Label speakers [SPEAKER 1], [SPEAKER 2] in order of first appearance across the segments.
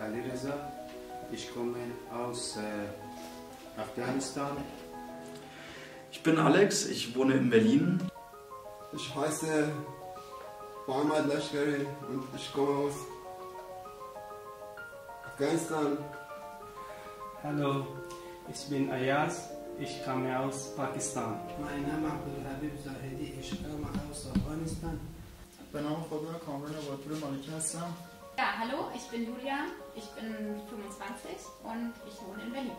[SPEAKER 1] Ali Reza. Ich komme aus äh, Afghanistan.
[SPEAKER 2] Ich bin Alex, ich wohne in Berlin.
[SPEAKER 3] Ich heiße Mohammad Lashkari und ich komme aus Afghanistan.
[SPEAKER 4] Hallo, ich bin Ayaz. Ich komme aus Pakistan.
[SPEAKER 5] Mein Name ist Abdulhabib Zahedi. Ich komme aus Afghanistan.
[SPEAKER 6] به نام خدا کامران باتور مالکی هستم
[SPEAKER 7] ja, hallo, ich bin Julia, ich bin 25 und ich wohne in Berlin.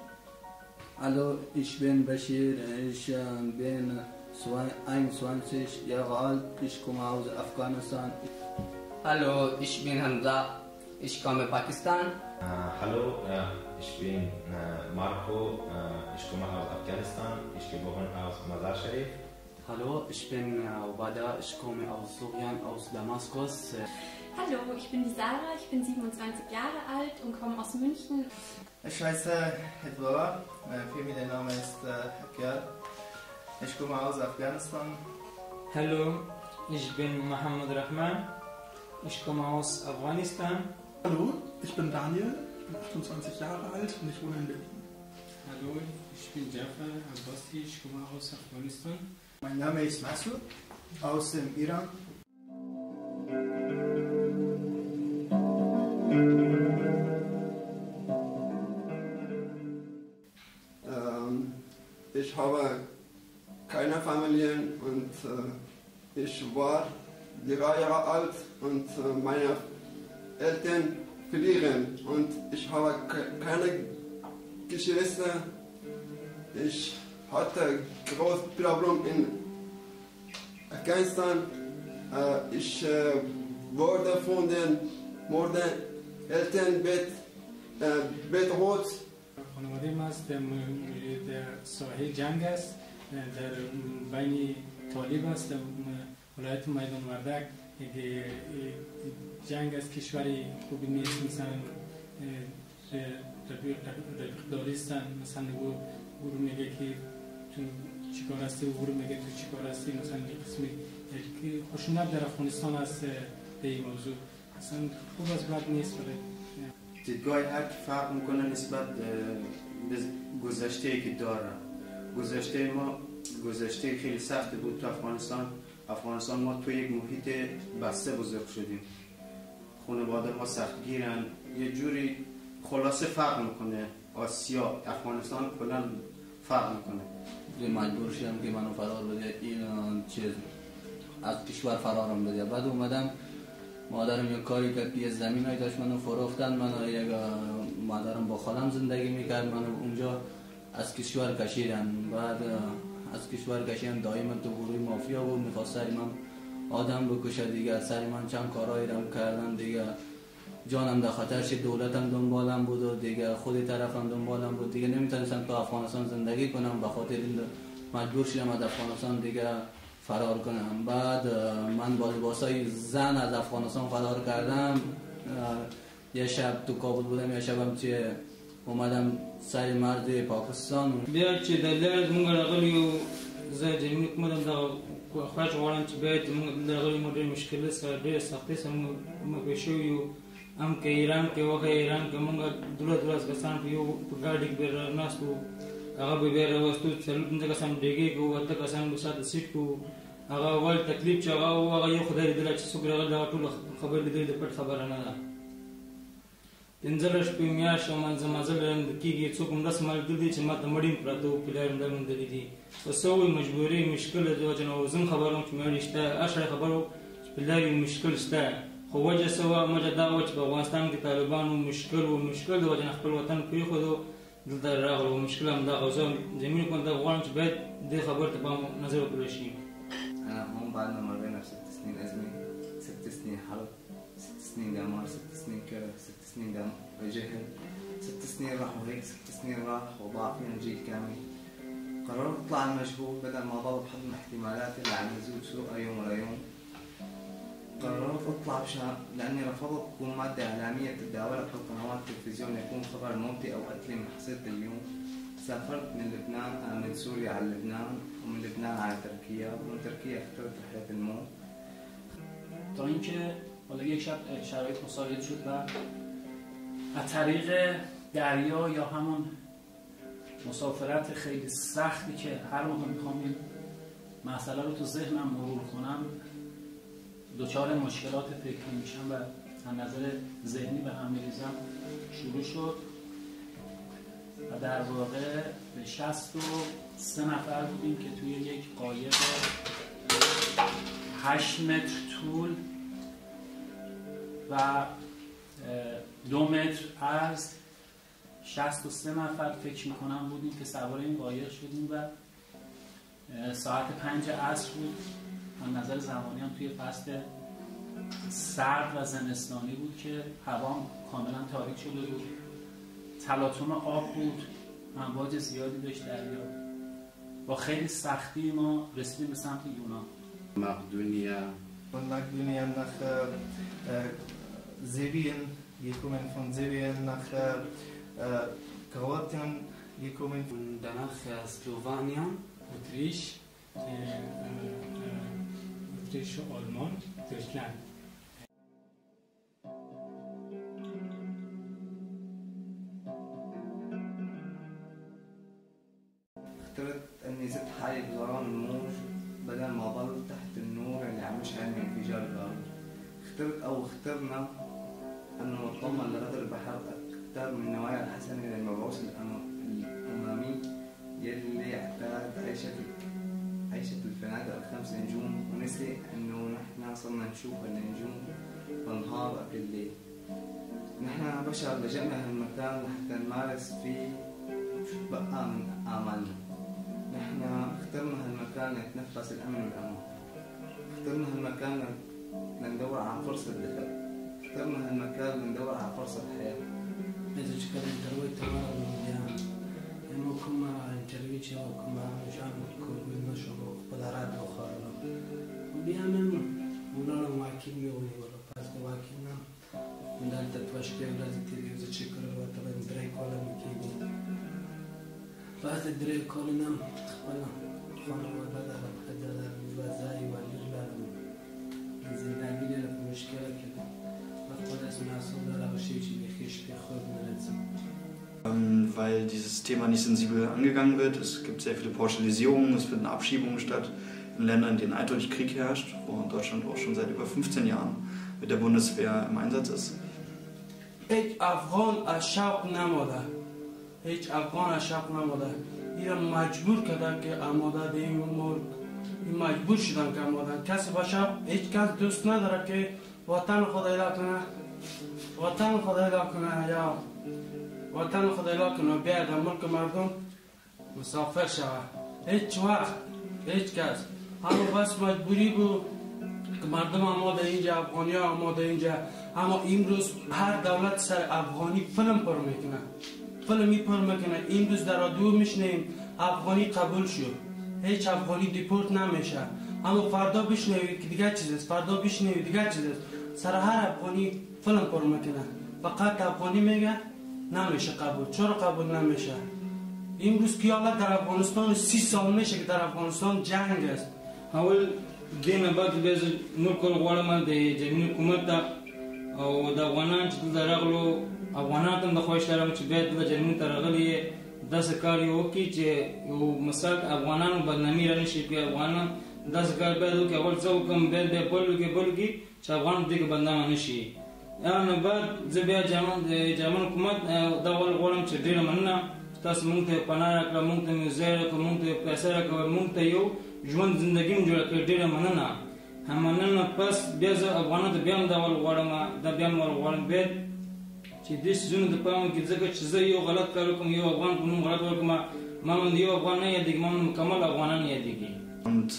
[SPEAKER 8] Hallo, ich bin Bashir, ich äh, bin zwei- 21 Jahre alt, ich komme aus Afghanistan.
[SPEAKER 9] Hallo, ich bin Hamza. Ich komme Pakistan.
[SPEAKER 10] Äh, hallo, äh, ich bin äh, Marco, ich komme aus Afghanistan, ich geboren aus Mazar Sharif.
[SPEAKER 11] Hallo, ich bin Obada, ich komme aus Syrien, aus Damaskus.
[SPEAKER 7] Hallo, ich bin die Sarah, ich bin 27 Jahre alt und komme aus München.
[SPEAKER 12] Ich heiße Edouard, mein Familienname ist äh, Akar. Ich komme aus Afghanistan.
[SPEAKER 13] Hallo, ich bin Mohammed Rahman. Ich komme aus Afghanistan.
[SPEAKER 14] Hallo, ich bin Daniel, ich bin 28 Jahre alt und ich wohne in Berlin.
[SPEAKER 5] Hallo, ich bin Jafar Abbasi. Ich komme aus Afghanistan.
[SPEAKER 15] Mein Name ist Masud aus dem Iran.
[SPEAKER 3] ich war drei Jahre alt und äh, meine Eltern verlieren und ich habe ke keine Geschwister. Ich hatte große Probleme in Afghanistan. Äh, ich äh, wurde von den Morden Eltern bet, äh, bedroht.
[SPEAKER 13] خانواده ما است در م- در ساحل جنگ است در بین طالب است ولایت میدان وردک جنگ است کشوری خوبی نیست مثلا رفیق داریستن مثلا او او میگه که تو چیکار هستی؟ او رو میگه تو چیکار هستی؟ مثلا یه قسمی خشونت در افغانستان است به این موضوع. اصلا خوب از بد نیست ولی
[SPEAKER 1] دیدگاه هر کی فرق می‌کنه نسبت به گذشته که داره گذشته ما گذشته خیلی سخت بود تو افغانستان. افغانستان ما تو یک محیط بسته بزرگ شدیم. خانواده ما سختگیرن. یه جوری خلاصه فرق می‌کنه. آسیا افغانستان کلا فرق می‌کنه.
[SPEAKER 8] مجبور شدم که منو فرار بده. این چیز از کشور فرارم بده. بعد اومدم مادرم یک کاری که یه زمین های داشت منو فروختن. منو یک مادرم با خالم زندگی می‌کرد. منو اونجا از کشور کشیدن. بعد از کشور کشیدن دائما تو گروه مافیا بود می‌خواست سر من آدم بکشه دیگه سر من چند کارهایی رم کردن دیگه. جانم در خطر شد دولتم دنبالم بود و دیگه خود طرفم دنبالم بود دیگه. نمی‌تونستم تو افغانستان زندگی کنم به خاطر این مجبور شدم از افغانستان دیگه فرار کنم. بعد من با لباسای زن از افغانستان فرار کردم. یه شب تو کابل بودم یه شبم چه اومدم سر مرز پاکستان.
[SPEAKER 13] بیا چې د لارې زموږ راغلي یو زه د حکومت هم دغه خواهش غواړم چې باید زموږ راغلي مو ډېر مشکلات سره ډېر سختۍ سره موږ پېښ یو. هم که ایران کې وغه ایران کې موږ دولس دولس کسان په یو په ګاډي کې بیا ناست وو هغه به بیا راوستو څلور پنځه کسان ډېګې کوو اته کسان به ساته سیټ کوو هغه اول تکلیف چې هغه هغه یو خدای لیدلی چې څوک راغلی دغه ټوله خبر لیدلې د پټ خبره نه ده پنځه شپې میاشت او منځه مزل کېږي څوک همداسې ملګري دي چې ما ته مړي پراته وو پلار همدا موندلي دي په څه وایي مجبوري مشکل د وجه نه زه هم خبر وم چې مړي شته سړی خبر وو چې پلار یې مشکل شته خو وجه څه وه وجه دا وه چې په افغانستان کې طالبانو مشکل و مشکل د وجه نه خپل وطن پرېښودو دلته راغلو مشکل همدغه زه زمین کوم دا غواړم چې باید دې خبر ته پام نظر وکړل شي
[SPEAKER 16] هون بعد ما مرينا بست سنين أزمة ست سنين حرب ست سنين دمار ست سنين كره ست سنين دم جهل ست سنين راح وهيك ست سنين راح وضاع فينا جيل كامل. قررت اطلع المجهول بدل ما ضل بحضن احتمالات اللي عم يزول سوء يوم ورا يوم. قررت أطلع بشهر لأني رفضت تكون مادة إعلامية تتداولها في قنوات التلفزيون يكون خبر موتي أو قتلي من حصيلة اليوم. سافرت من لبنان أنا من سوريا على لبنان ومن لبنان على تركيا ومن تركيا اخترت رحلة الموت.
[SPEAKER 6] تا اینکه حالا یک شب شرایط مساعد شد و از طریق دریا یا همون مسافرت خیلی سختی که هر موقع می‌خوام این مسئله رو تو ذهنم مرور کنم دچار مشکلات فکری میشم و از نظر ذهنی به هم میریزم شروع شد. و در واقع به شست و سه نفر بودیم که توی یک قایق هشت متر طول و دو متر عرض 63 نفر فکر می‌کنم بودیم که سوار این قایق شدیم و ساعت پنج عصر بود. از نظر زمانی هم توی فصل سرد و زمستانی بود که هوا کاملا تاریک شده بود. تلاطم آب بود امواج زیادی داشت دریا با خیلی سختی ما رسیدیم به سمت یونان.
[SPEAKER 12] مقدونیا.
[SPEAKER 15] Von Makedonien Syrien gekommen, von Serbien nach äh, äh Kroatien gekommen.
[SPEAKER 11] Und danach äh, Slowenien,
[SPEAKER 5] Utrecht, äh, äh,
[SPEAKER 16] äh Utrecht, Olmont, Deutschland. نحس فيه بقى من آمالنا نحن اخترنا هالمكان لنتنفس الأمن والأمان. اخترنا هالمكان لندور على فرصة دخل اخترنا هالمكان لندور على فرصة حياة
[SPEAKER 4] إذا كان ترويت مرة من المكمة الترويج وكما جام كل المشروع والأراد الأخرى وبيعمل ونرى مواكبنا ونرى باس مواكبنا ونرى تتوشكي ونرى تتوشكي ونرى تتوشكي درېکالمکېږي بعضې درې کالونه خپله خانواده لرم ښځه لرم دوه ځای ولور لرم زندګي لرم په مشکله کې ده. و خود از اون اصلا روشی که بیخیش خود
[SPEAKER 2] نرسم Weil dieses Thema nicht sensibel angegangen wird. Es gibt sehr viele Pauschalisierungen, es finden Abschiebungen statt in Ländern, in denen eindeutig Krieg herrscht, wo Deutschland auch schon seit über 15 Jahren mit der Bundeswehr im Einsatz ist.
[SPEAKER 4] هیچ افغان از شوق نماده. هیچ افغان از شوق نماده. ایرا مجبور کرده که آماده به این ملک مجبور شدن که آماده. کسی باشه هیچ کس دوست نداره که وطن خود ادا کنه. وطن خود ادا کنه یا وطن خود ادا کنه. بیاید ملک مردم مسافر شود هیچ وقت هیچ کس. همه بس مجبوری بود. مردم آماده اینجا افغانی ها آماده اینجا. اما امروز هر دولت سر افغانی فیلم پر می‌کنه. فیلمی پر می‌کنه. امروز در رادیو میشنیم افغانی قبول شد. هیچ افغانی دیپورت نمیشه. اما فردا بشنوی که دیگه چیز است. فردا بشنوی دیگه چیز است. سر هر افغانی فیلم پر می‌کنه. فقط افغانی میگه نمیشه قبول. چرا قبول نمیشه؟ امروز که در افغانستان سی سال میشه که در افغانستان جنگ است.
[SPEAKER 13] اول دینه بعد به ملک غواړم د جمعي حکومت ته او د افغانان چې دلته راغلو افغانان ته د خوښ لرم چې باید د جرمني ته راغلي داسې کار یې وکړي چې یو مثال افغانانو بدنامي را نشي کړي افغانان داسې کار باید وکړي اول څه وکړم بیا بیا بل وکړي بل وکړي چې افغان دې بدنامه نشي نه بعد زه بیا جرمن جرمن حکومت دا ول غواړم چې ډېره مننه تاسو مونږ ته پناه راکړه مونږ ته مې ځای راکړه مونږ ته پیسې راکړه مونږ ته یو ژوند زندگی مو جوړه کړې ډېره مننه هم مننه پس بیا زه افغانانو ته بیا هم دا ول غواړم دا بیا هم ول غواړم بیا چې دې سيزونو د پام کې ځکه چې زه یو غلط کار وکړم یو افغان په نوم غلط وکړم ما من یو افغان نه یادېږي ما من مکمل افغانان یادېږي
[SPEAKER 2] Und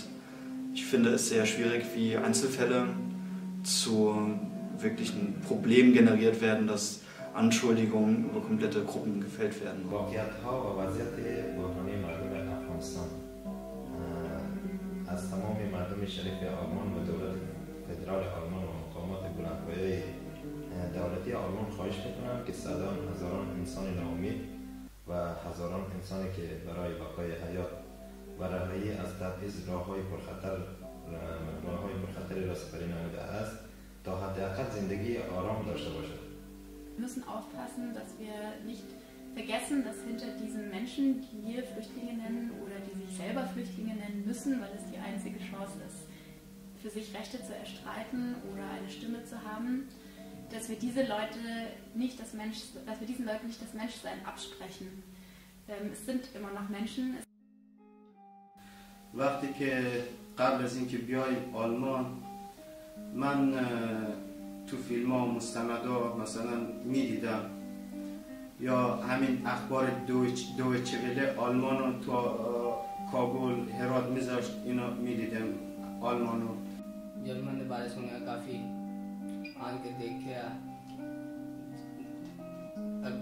[SPEAKER 2] ich finde es sehr schwierig, wie Einzelfälle zu wirklichen Problemen generiert werden, dass Anschuldigungen über komplette Gruppen gefällt werden.
[SPEAKER 10] از تمام مردم شریف آلمان و دولت فدرال آلمان و مقامات بلندپایه دولتی آلمان خواهش می‌کنم که صدان هزاران انسان ناامید و هزاران انسانی که برای بقای حیات و رهایی از تبعیض راه های پرخطر راه های پرخطری را سپری نموده است تا حداقل زندگی آرام داشته باشد.
[SPEAKER 7] Müssen aufpassen, dass wir nicht vergessen, dass hinter diesen Menschen, die wir Flüchtlinge nennen oder die sich selber Flüchtlinge nennen müssen, weil es einzige Chance ist, für sich Rechte zu erstreiten oder eine Stimme zu haben, dass wir diese Leute nicht das Mensch, dass wir diesen Leuten nicht das Menschsein absprechen. Ähm, es sind immer noch Menschen.
[SPEAKER 1] وقتی که قبل از اینکه بیایم آلمان من تو فیلم ها مستندا مثلا میدیدم یا همین اخبار دویچه وله آلمان رو تو کابل هرات میذاشت اینا می‌دیدم آلمانو.
[SPEAKER 9] जब मैंने बारिश کافی. آن که دیکھیا देखा अब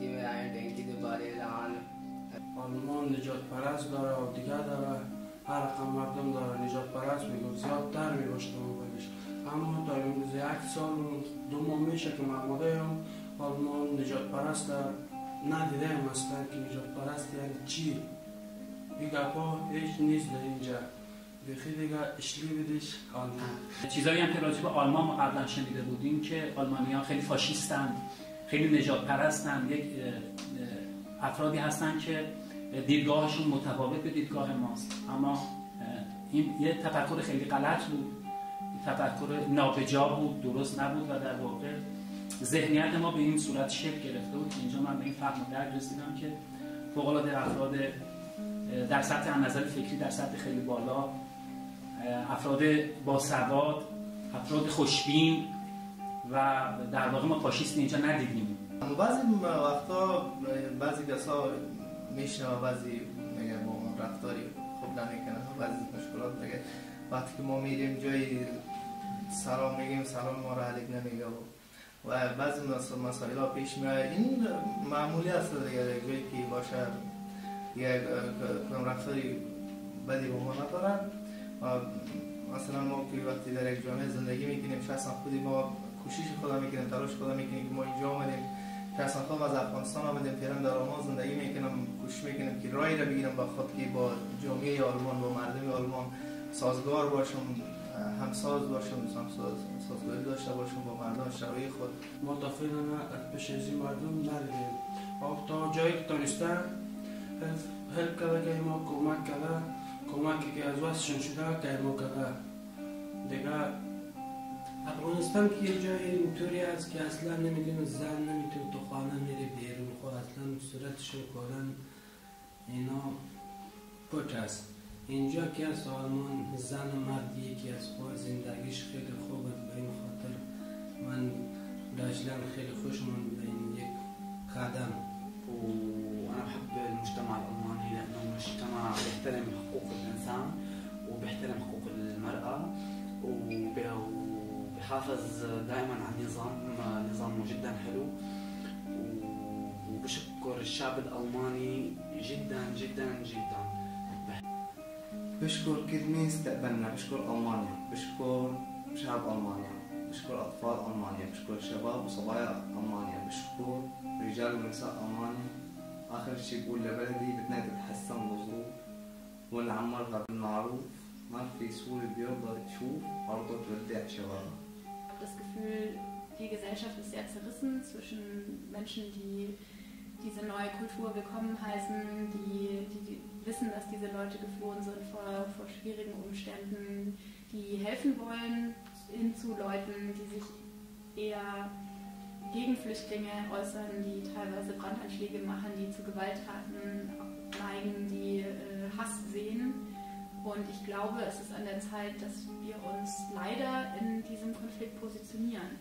[SPEAKER 9] जिम्मे आए टैंकी के
[SPEAKER 4] آلمان نجات پرست داره و دیگه داره. هر رقم مردم داره نجات پرست می‌گفت زیادتر میگوشت اولش اما تا امروز یک سال دو ماه میشه که محمده هم آلمان نجات پرست ندیده هم هستن که نجات پرست یعنی چی. این گپا هیچ نیست در اینجا. بخی دیگه اشلی بدش آلمان
[SPEAKER 6] چیزایی هم که راجع به آلمان ما قبلا شنیده بودیم که آلمانی ها خیلی فاشیستن خیلی نجات پرستن یک افرادی هستن که دیدگاهشون متفاوت به دیدگاه ماست. اما این یه تفکر خیلی غلط بود. تفکر نابجا بود درست نبود و در واقع ذهنیت ما به این صورت شکل گرفته بود اینجا من به این فهم درک رسیدم که فوق افراد در سطح نظر فکری در سطح خیلی بالا. افراد با سواد افراد خوشبین و در واقع ما فاشیست اینجا ندیدیم.
[SPEAKER 15] بعضی وقتا بعضی کسا و بعضی میگه با رفتاری خوب نمی‌کنه بعضی مشکلات میگه. وقتی که ما میریم جایی سلام میگیم سلام ما را علیک نمیگه. و بعضی مسائل ها پیش میاد این معمولی است دیگه جایی که باشه یک رفتاری بدی با ما ندارن مثلا ما که وقتی در یک جامعه زندگی می‌کنیم شخصا خودی ما کوشش خدا می‌کنیم تلاش خدا می‌کنیم که ما اینجا آمدیم. شخصا خود از افغانستان آمدیم پیران در آلمان زندگی می‌کنم کوشش می‌کنم که رای را بگیرم با خود که با جامعه آلمان با مردم آلمان سازگار باشم همساز باشم همساز سازگاری داشته باشم با مردم شرعی خود.
[SPEAKER 4] ما تا فعلا پیش از مردم ندیدیم تا جایی که هلپ کرده که ما کمک کرده کمکی که از وستشون شده که ما کرده دیگه افغانستان که یه جای اینطوری است که اصلا نمی‌دونه زن نمی‌تونه تو خانه میره بیرون خود اصلا صورتشون کلا اینا پوچ است اینجا که از آلمان زن و مرد یکی از خود زندگیش خیلی خوبه به این خاطر من داشتم خیلی خوشمون به این یک قدم
[SPEAKER 11] بيحترم حقوق الإنسان وبيحترم حقوق المرأة وبيحافظ دائما على النظام نظامه جدا حلو. وبشكر الشعب الألماني جدا جدا جدا.
[SPEAKER 16] بشكر كل مين استقبلنا بشكر ألمانيا بشكر شعب ألمانيا بشكر أطفال ألمانيا بشكر شباب وصبايا ألمانيا بشكر رجال ونساء ألمانيا. آخر شيء بقول لبلدي بدنا Ich habe
[SPEAKER 7] das Gefühl, die Gesellschaft ist sehr zerrissen zwischen Menschen, die diese neue Kultur willkommen heißen, die, die, die wissen, dass diese Leute geflohen sind vor, vor schwierigen Umständen, die helfen wollen, hin zu Leuten, die sich eher gegen Flüchtlinge äußern, die teilweise Brandanschläge machen, die zu Gewalttaten neigen, die äh, Hass sehen. Und ich glaube, es ist an der Zeit, dass wir uns leider in diesem Konflikt positionieren.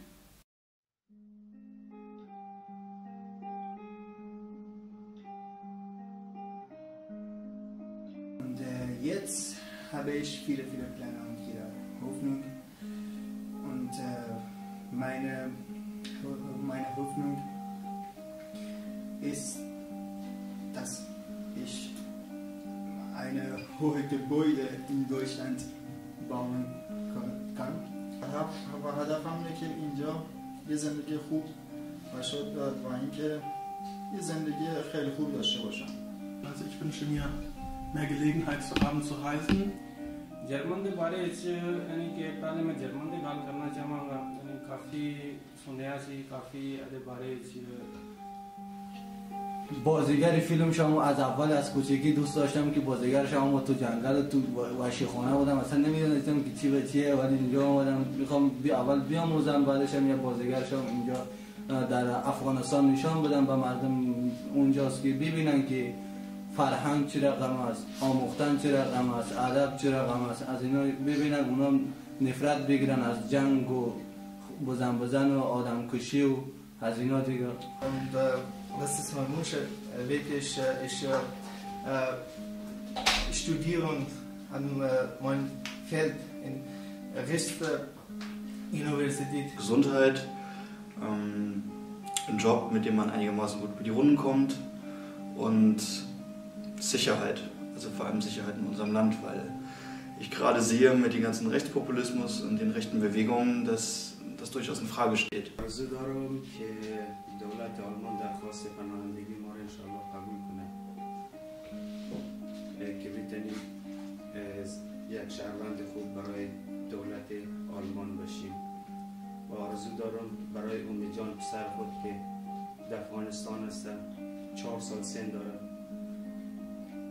[SPEAKER 12] Und äh, jetzt habe ich viele, viele Pläne und viele Hoffnung. Und äh, meine, meine Hoffnung ist, dass eine hohe Gebäude in Deutschland bauen kann. و هدف هم اینه که اینجا یه زندگی خوب و شد داد و اینکه یه زندگی خیلی خوب داشته باشم.
[SPEAKER 14] Also ich wünsche mir mehr Gelegenheit zu haben zu reisen.
[SPEAKER 5] German ਦੇ ਬਾਰੇ ਵਿੱਚ ਯਾਨੀ ਕਿ ਪਹਿਲੇ ਮੈਂ ਜਰਮਨ ਦੀ ਗੱਲ ਕਰਨਾ ਚਾਹਾਂਗਾ ਯਾਨੀ ਕਾਫੀ ਸੁਣਿਆ ਸੀ ਕਾਫੀ ਇਹਦੇ ਬਾਰੇ ਵਿੱਚ
[SPEAKER 8] بازیگر فیلم شما از اول از کوچگی دوست داشتم که بازیگر شما تو جنگل تو وحشی خانه بودم. اصلا نمی‌دونستم که چی به چیه ولی اینجا آمدم. می‌خوام بی اول بیاموزم بعدش هم یه بازیگر شم اینجا در افغانستان نشان بدم به مردم اونجاست که ببینن که فرهنگ چه رقم است آموختن چه رقم است ادب چه رقم است. از اینا ببینن اونا نفرت بگیرن از جنگ و بزن بزن و آدم کشی و از اینا دیگه.
[SPEAKER 15] Äh, das ist mein Wunsch, äh, wirklich, äh, ich äh, äh, studiere und an äh, mein Feld in Rechtsuniversität.
[SPEAKER 2] Gesundheit, ähm, ein Job, mit dem man einigermaßen gut über die Runden kommt und Sicherheit, also vor allem Sicherheit in unserem Land, weil ich gerade sehe mit dem ganzen Rechtspopulismus und den rechten Bewegungen, dass das durchaus in Frage steht.
[SPEAKER 1] دارم که دولت آلمان درخواست پناهندگی ما انشاءالله قبول کنه که بتونیم یک شهروند خوب برای دولت آلمان باشیم و آرزو دارم برای امی جان پسر خود که در افغانستان هستم چهار سال سن داره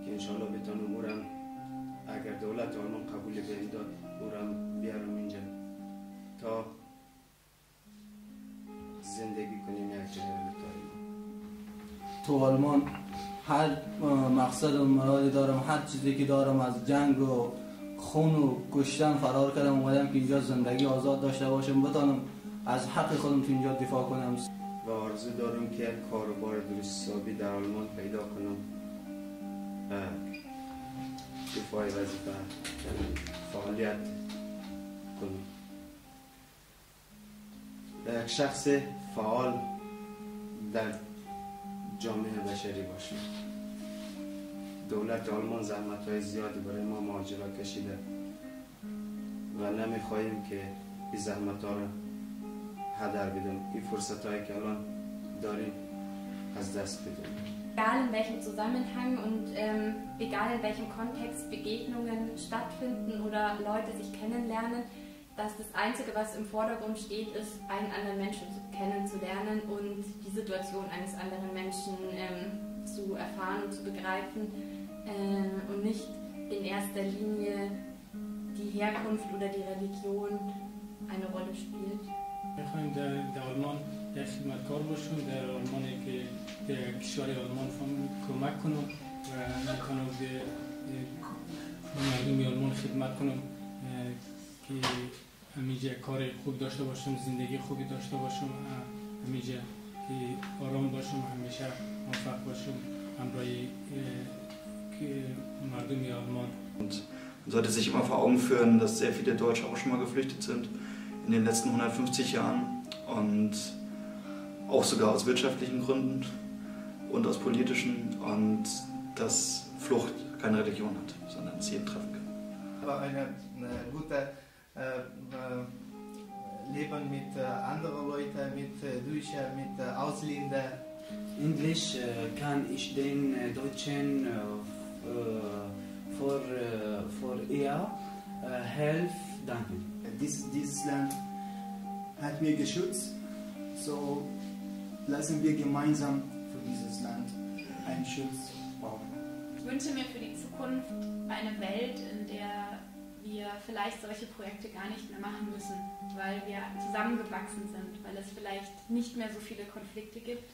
[SPEAKER 1] که انشاءالله بتونم اورم اگر دولت آلمان قبول بهم داد اورم بیارم اینجا تا زندگی کنیم یک متحد
[SPEAKER 8] تو آلمان هر مقصد و مرادی دارم هر چیزی که دارم از جنگ و خون و کشتن فرار کردم اومدم که اینجا زندگی آزاد داشته باشم. بتانم از حق خودم تو اینجا دفاع کنم.
[SPEAKER 1] و آرزو دارم که یک کاروبار درست حسابی در آلمان پیدا کنم. دفاع وظیفه یعنی فعالیت کنم. و یک شخص فعال در جامعه بشری باشم دولت آلمان زحمت های زیادی برای ما مهاجرت کشیده و نمی‌خواهیم که این زحمت ها رو هدر بدیم. این فرصت هایی که الان داریم از دست بدیم.
[SPEAKER 17] Egal in welchem Zusammenhang und ähm, egal in welchem Kontext Begegnungen stattfinden oder Leute sich kennenlernen, dass das Einzige, was im Vordergrund steht, ist, einen anderen Menschen zu- kennenzulernen und die Situation eines anderen Menschen ähm, zu erfahren und zu begreifen ähm, und nicht in erster Linie die Herkunft oder die Religion eine Rolle spielt.
[SPEAKER 5] میخوایم در, در آلمان یک خدمتکار باشیم در آلمانی که در کشور آلمان فهم کمک کنم و میکنم به به مردم آلمان خدمت کنم اه، که همیشه کار خوب داشته باشم زندگی خوبی داشته باشم اه، همیشه که آرام باشم همیشه موفق باشم همراهی اه، که مردم آلمان
[SPEAKER 2] Und man sollte sich immer vor Augen führen, dass sehr viele Deutsche auch schon mal geflüchtet sind in den letzten 150 Jahren und auch sogar aus wirtschaftlichen Gründen und aus politischen und dass Flucht keine Religion hat, sondern es jeden treffen kann.
[SPEAKER 15] Aber eine, eine gute äh, äh, Leben mit äh, anderen Leuten, mit äh, Deutschen, mit äh, Ausländern.
[SPEAKER 11] Englisch äh, kann ich den äh, Deutschen äh, äh, äh, für ihr äh, helfen danken.
[SPEAKER 12] Dies, dieses Land hat mir geschützt, so lassen wir gemeinsam für dieses Land einen Schutz bauen.
[SPEAKER 7] Ich wünsche mir für die Zukunft eine Welt, in der wir vielleicht solche Projekte gar nicht mehr machen müssen, weil wir zusammengewachsen sind, weil es vielleicht nicht mehr so viele Konflikte gibt